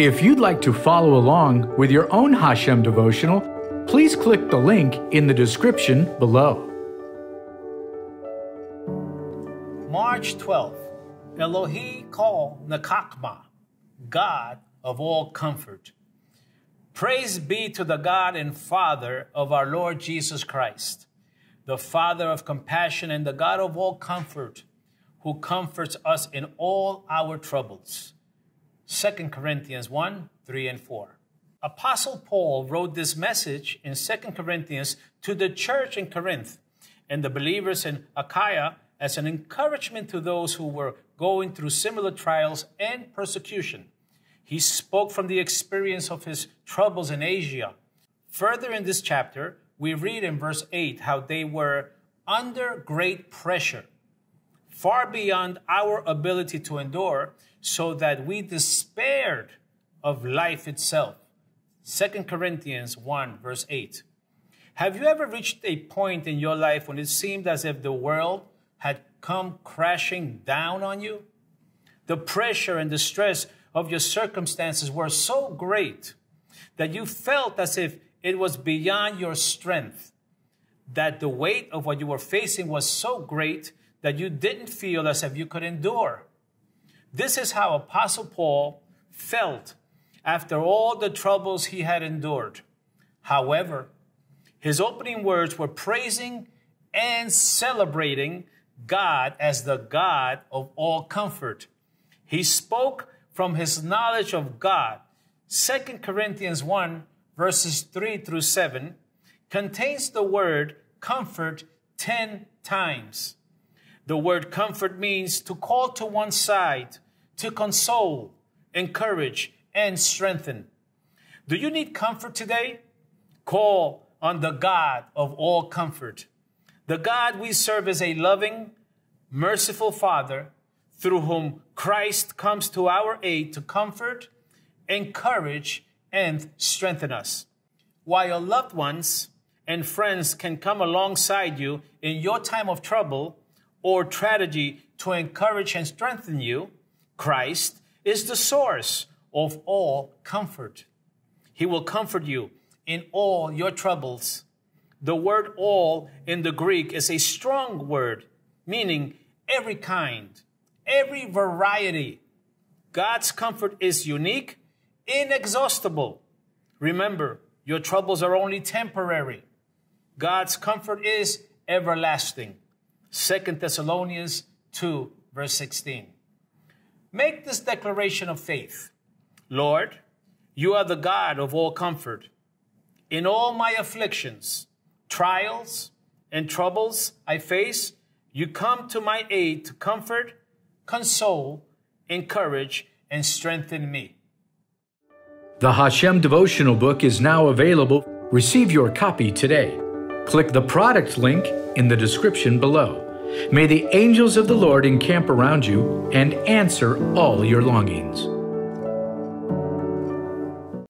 If you'd like to follow along with your own Hashem devotional, please click the link in the description below. March 12th, Elohei Kol Nechamah, God of all comfort. Praise be to the God and Father of our Lord Jesus Christ, the Father of compassion and the God of all comfort, who comforts us in all our troubles. 2 Corinthians 1 3 and 4. Apostle Paul wrote this message in 2 Corinthians to the church in Corinth and the believers in Achaia as an encouragement to those who were going through similar trials and persecution. He spoke from the experience of his troubles in Asia. Further in this chapter, we read in verse 8 how they were under great pressure, far beyond our ability to endure, so that we despaired of life itself. 2 Corinthians 1, verse 8. Have you ever reached a point in your life when it seemed as if the world had come crashing down on you? The pressure and the stress of your circumstances were so great that you felt as if it was beyond your strength, that the weight of what you were facing was so great that you didn't feel as if you could endure. This is how Apostle Paul felt after all the troubles he had endured. However, his opening words were praising and celebrating God as the God of all comfort. He spoke from his knowledge of God. 2 Corinthians 1, verses 3 through 7, contains the word comfort 10 times. The word comfort means to call to one side, to console, encourage, and strengthen. Do you need comfort today? Call on the God of all comfort. The God we serve is a loving, merciful Father through whom Christ comes to our aid to comfort, encourage, and strengthen us. While loved ones and friends can come alongside you in your time of trouble or tragedy to encourage and strengthen you, Christ is the source of all comfort. He will comfort you in all your troubles. The word all in the Greek is a strong word, meaning every kind, every variety. God's comfort is unique, inexhaustible. Remember, your troubles are only temporary. God's comfort is everlasting. 2 Thessalonians 2, verse 16. Make this declaration of faith Lord, you are the God of all comfort. In all my afflictions, trials, and troubles I face, you come to my aid to comfort, console, encourage, and strengthen me. The Hashem devotional book is now available. Receive your copy today. Click the product link in the description below. May the angels of the Lord encamp around you and answer all your longings.